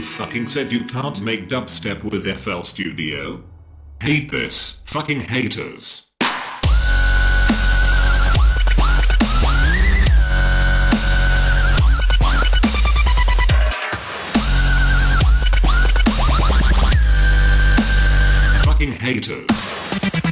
Who fucking said you can't make dubstep with FL Studio? Hate this. Fucking haters. Fucking haters.